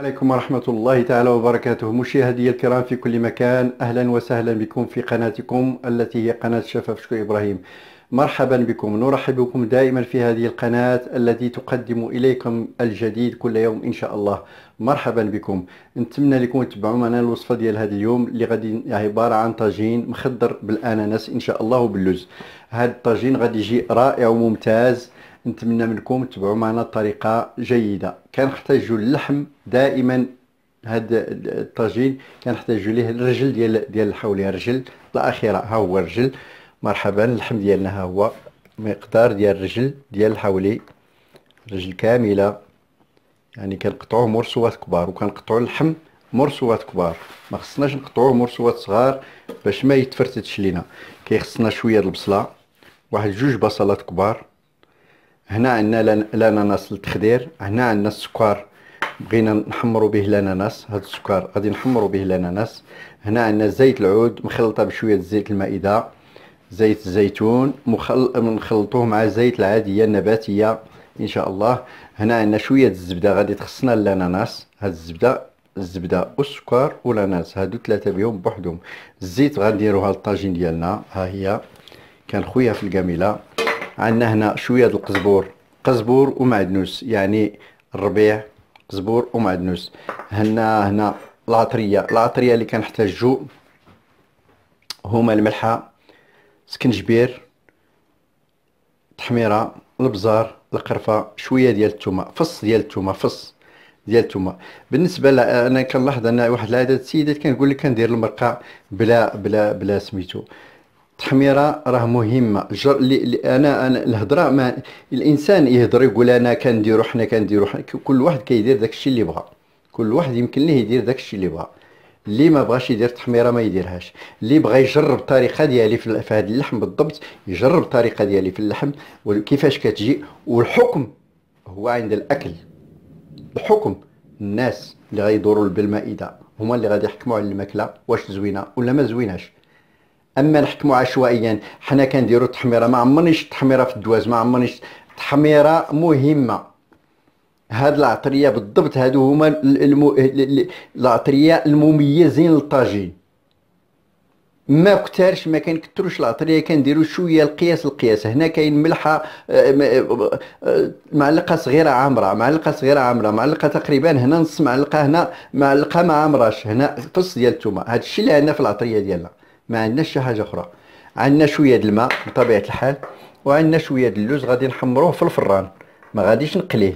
عليكم ورحمة الله تعالى وبركاته. مشاهدي الكرام في كل مكان أهلا وسهلا بكم في قناتكم التي هي قناة شفاف شكو إبراهيم. مرحبا بكم. نرحب بكم دائما في هذه القناة التي تقدم إليكم الجديد كل يوم إن شاء الله. مرحبا بكم. نتمنى لكم تبعوا معنا الوصفة ديال هذا اليوم اللي غادي عبارة عن طاجين مخضر بالأناناس إن شاء الله وباللوز. هذا الطاجين غادي يجي رائع وممتاز. نتمنى منكم تبعوا معنا الطريقة جيدة. كنحتاجوا اللحم دائما هذا الطاجين كنحتاجوا ليه الرجل ديال ديال الحوليه الرجل. الأخيرة ها هو الرجل. مرحبا اللحم ديالنا ها هو. مقدار ديال الرجل ديال الحولي رجل كاملة. يعني كنقطعوه مرسوات كبار وكنقطعوا اللحم مرسوات كبار. ما خصناش نقطعوه مرسوات صغار باش ما يتفرتتش لينا. كيخصنا شوية البصلة واحد جوج بصلات كبار. هنا عندنا الاناناس للتخدير هنا عندنا السكر. بغينا نحمروا به الاناناس هذا السكر غادي نحمروا به الاناناس هنا عندنا زيت العود مخلطة بشوية زيت المائدة زيت الزيتون مخل... نخلطوه مع الزيت العادية النباتية إن شاء الله. هنا عندنا شوية الزبدة غادي تخصنا الاناناس هاد الزبدة الزبدة والسكر والأناناس هادو ثلاثة بهم بوحدهم. الزيت غنديروها للطاجين ديالنا ها هي. كان خويا في الكامله عندنا هنا شوية د القزبور. قزبور ومعدنوس يعني الربيع قزبور ومعدنوس هنا هنا العطريه العطريه اللي كنحتاجو هما الملحة سكنجبير تحميرة البزار القرفة شوية ديال الثومه فص ديال الثومه فص ديال الثومه بالنسبة أنا كنلاحظ أن واحد العدد السيدات كنقول لك كندير المرقة بلا بلا بلا سميتو. التحميره راه مهمه جر... لي... أنا أنا الهضرة ما الإنسان يهضر يقول أنا كنديرو حنا كنديرو. حنا كل واحد كيدير داكشي اللي بغا. كل واحد يمكن ليه يدير داكشي اللي بغا. اللي ما بغاش يدير التحميره ما يديرهاش. اللي بغا يجرب الطريقة ديالي في, في هذا اللحم بالضبط يجرب الطريقة ديالي في اللحم. وكيفاش كتجي؟ والحكم هو عند الأكل. الحكم. الناس اللي غيدوروا بالمائده هما اللي غادي يحكموا على الماكلة. واش زوينة ولا ما زويناش. أما نحكموا عشوائيا حنا كنديروا التحميره ما عمرنيش التحميره في الدواز ما عمرنيش تحميرة مهمة. هاد العطرية بالضبط هادو هما المو... العطرية المميزين للطاجين. ما كترش ما كنكثروش العطرية كنديروا شوية القياس القياس. هنا كاين ملحة آه، آه، معلقة صغيرة عامرة معلقة صغيرة عامرة معلقة تقريبا هنا نص معلقة هنا معلقة ما عامراش. هنا فص ديال الثومه هذا الشيء اللي عندنا في العطرية ديالنا. ما عندناش شي حاجة أخرى. عندنا شوية د الماء بطبيعة الحال وعندنا شوية د اللوز غادي نحمروه في الفران ما غاديش نقليه.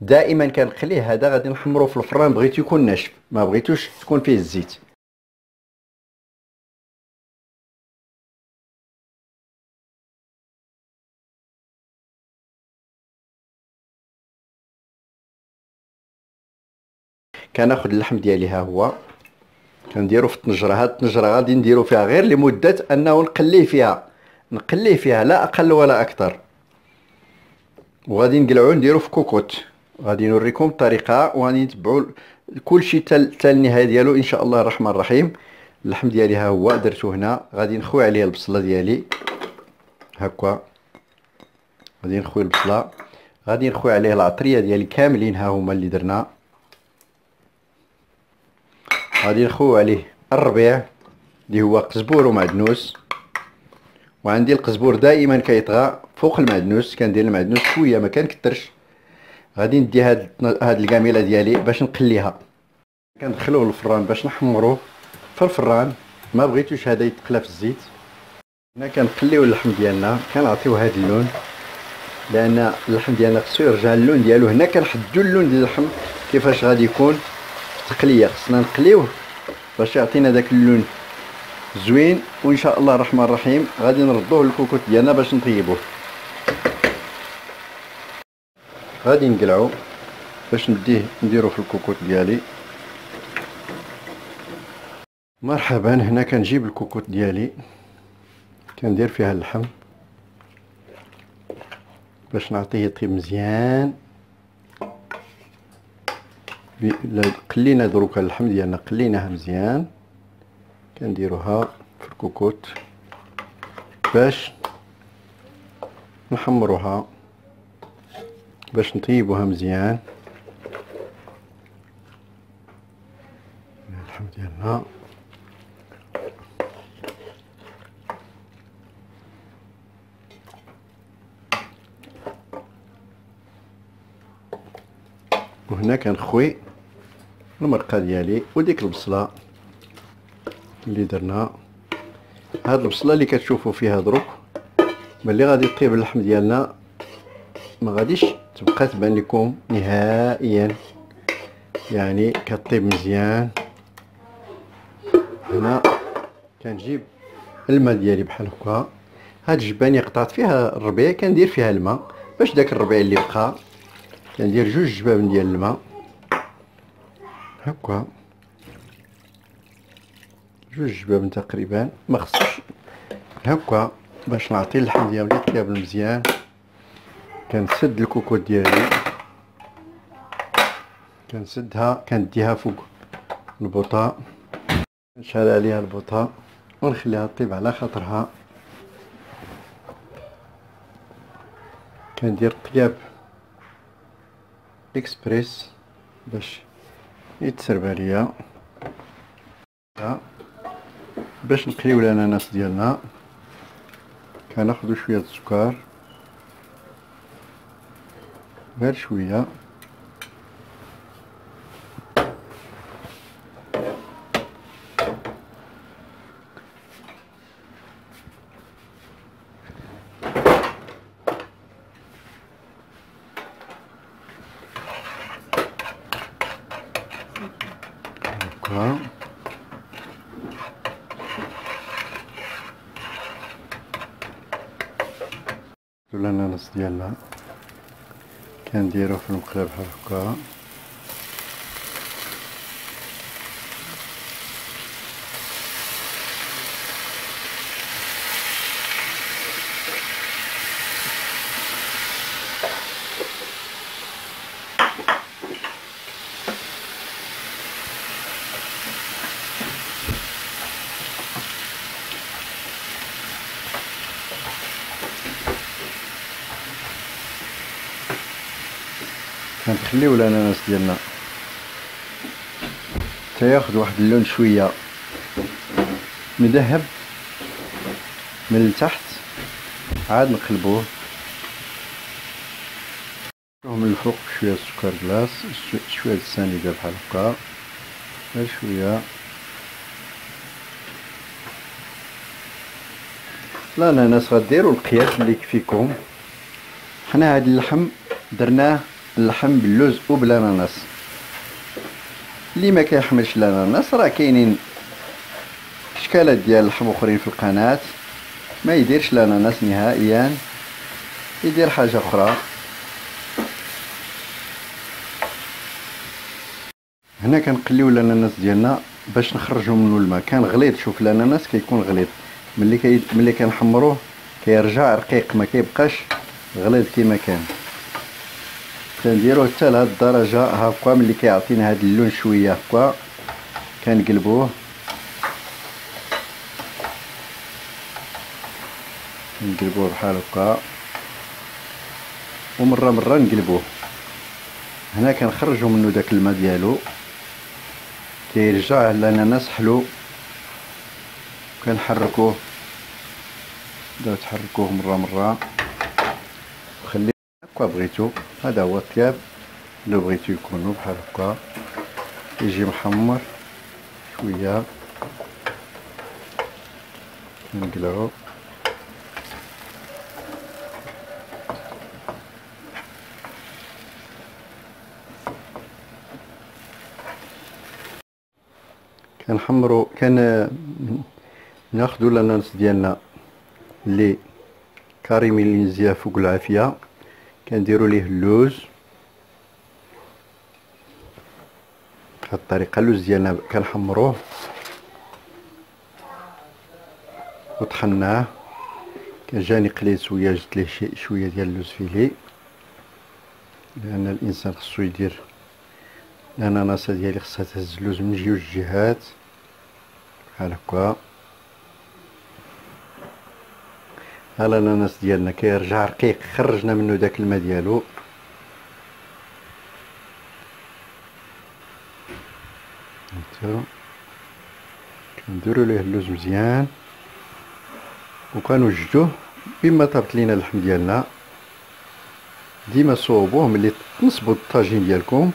دائما كنقليه هذا غادي نحمروه في الفران بغيتو يكون ناشف ما بغيتوش تكون فيه الزيت. كناخذ اللحم ديالي ها هو. كنديرو في الطنجره هاد الطنجره غادي نديرو فيها غير لمده أنه نقليه فيها. نقليه فيها لا أقل ولا أكثر. وغادي نقلعو نديرو في كوكوت. غادي نوريكم الطريقة وغادي نتبعوا كلشي حتى النهايه ديالو إن شاء الله الرحمن الرحيم. اللحم ديالي ها هو درتو هنا. غادي نخوي عليه البصلة ديالي. هكا. غادي نخوي البصلة. غادي نخوي عليه العطرية ديالي كاملين ها هما اللي درنا. غادي نخوي عليه الربيع اللي هو قزبور ومعدنوس. وعندي القزبور دائما كيطغى فوق المعدنوس كندير المعدنوس شوية ما كنكثرش غادي ندي هاد هاد الكاميلة ديالي باش نقليها. كندخلوه للفران باش نحمروه. في الفران ما بغيتوش هذا يتقلى في الزيت. هنا كنقليو اللحم ديالنا كنعطيوه هاد اللون. لأن اللحم ديالنا خصو يرجع اللون ديالو. هنا كنحدو اللون ديال اللحم كيفاش غادي يكون. تقليه خصنا نقليوه باش يعطينا داك اللون زوين وإن شاء الله الرحمن الرحيم غادي نردوه للكوكوت ديالنا باش نطيبوه. غادي نقلعو باش نديه نديرو في الكوكوت ديالي. مرحبا هنا كنجيب الكوكوت ديالي. كندير فيها اللحم باش نعطيه يطيب مزيان. قلينا دروكا اللحم ديالنا قليناها مزيان. كنديروها في الكوكوت باش نحمروها باش نطيبوها مزيان. اللحم ديالنا وهنا كنخوي المرقة ديالي وديك البصلة اللي درنا. هاد البصلة اللي كتشوفوا فيها دروك ملي غادي طيب اللحم ديالنا ما غاديش تبقى تبان لكم نهائيا. يعني كطيب مزيان. هنا كنجيب الماء ديالي بحال هكا. هاد الجبانيه قطعت فيها الربيع كندير فيها الماء. باش داك الربيع اللي بقى كندير جوج جباب ديال الماء. هكا. جوج جباب تقريبا. ما خصش هكا باش نعطي اللحم ديالي يطيب مزيان كنسد الكوكوط ديالي. كنسدها كنديها فوق البوطة. نشعل عليها البوطة ونخليها طيب على خاطرها. كندير طياب اكسبريس باش يتسرب عليا باش نقليو الاناناس ديالنا. كناخدو شوية السكر. غير شوية هكا الاناناس ديالنا كنديروه في المقله بحال هكا. كنخليو الاناناس ديالنا. تياخد واحد اللون شوية مذهب من التحت عاد نقلبوه. من الفوق شوية سكر كلاص شوية السنيده بحال هكا. غير شوية. الاناناس غديروا القياس اللي يكفيكم حنا هاد اللحم درناه اللحم باللوز وبالاناناس اللي ما كيحملش الاناناس راه كاينين إشكالات ديال اللحم آخرين في القناة. ما يديرش الاناناس نهائيا يدير حاجة أخرى. هنا كنقليو الاناناس ديالنا باش نخرجو منه الماء. كان غليظ شوف الاناناس كيكون غليظ. ملي كي ملي كنحمروه كيرجع رقيق ما كيبقاش غليظ كما كان. كنديروه حتى لهاد الدرجه هاكا ملي كيعطينا هاد اللون شوية هكا كنقلبوه. نقلبوه بحال هكا. ومرة مرة نقلبوه. هنا كنخرجوا منه داك الماء ديالو. كيرجع الاناناس حلو كنحركوه. بداو تحركوه مرة مرة. وخليه هكا بغيتو. هذا هو الطياب لو بغيتو يكونوا بحال هكا. يجي محمر شوية. نقلعو. كنحمرو كان ناخدو الأناناس ديالنا اللي caramélisé فوق العافية. كنديرو ليه اللوز. بهاد الطريقة اللوز ديالنا كنحمروه. وطحناه. جاني قليت شوية جبت ليه شوية ديال اللوز effilé لأن الإنسان خصو يدير الأناناسة ديالي خصها تهز اللوز من جوج جهات بحال هكا. ها الاناناس ديالنا كيرجع رقيق خرجنا منه داك الماء ديالو. كنديرو ليه اللوز مزيان. وكنوجدوه بما طابت لينا اللحم ديالنا. ديما صوبوه ملي تنصبوا الطاجين ديالكم.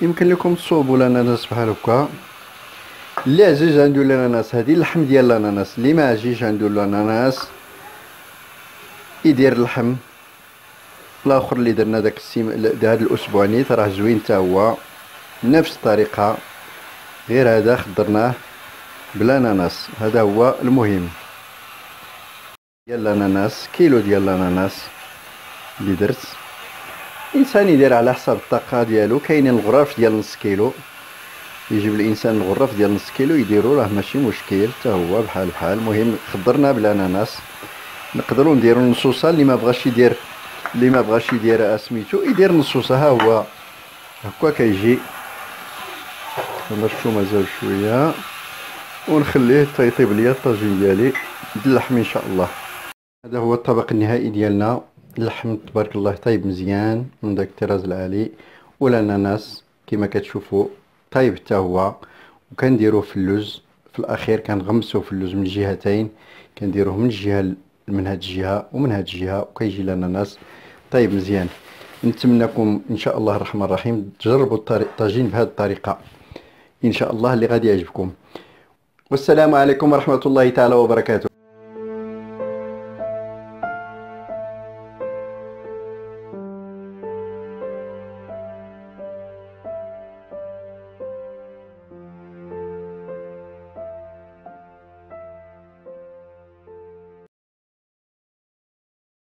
يمكن لكم تصوبوا الأناناس بحال هكا. اللي عزيز عنده الأناناس هذه اللحم ديال الأناناس. اللي ما عزيز عنده الأناناس؟ يدير اللحم. الآخر اللي درنا داك السيم هذا الأسبوع نيت راه زوين حتى هو. نفس الطريقة. غير هذا خضرناه بالأناناس. هذا هو المهم. ديال الأناناس كيلو ديال الأناناس اللي درت. الإنسان يدير على حسب الطاقة ديالو. كاينين الغراف ديال نص كيلو. يجيب الإنسان الغراف ديال نص كيلو يديرو راه ماشي مشكل. حتى هو بحال بحال. المهم خضرنا بالأناناس. نقدروا نديرو نصوصه اللي ما بغاش يدير اللي ما بغاش يدير سميتو يدير نصوصه ها هو. هكا كيجي. نرشو مازال شوية. ونخليه تيطيب ليا الطاجين ديالي. باللحم إن شاء الله. هذا هو الطبق النهائي ديالنا. اللحم تبارك الله طيب مزيان من داك الطراز العالي. والأناناس كما كتشوفوا طيب حتى هو. وكنديروه في اللوز. في الأخير كنغمسوه في اللوز من الجهتين كنديروه من الجهة من هاد الجهة ومن هاد الجهة وكيجي الاناناس طيب مزيان. نتمنىكم إن شاء الله الرحمن الرحيم تجربوا الطاجين بهذه الطريقة. إن شاء الله اللي غادي يعجبكم. والسلام عليكم ورحمة الله تعالى وبركاته.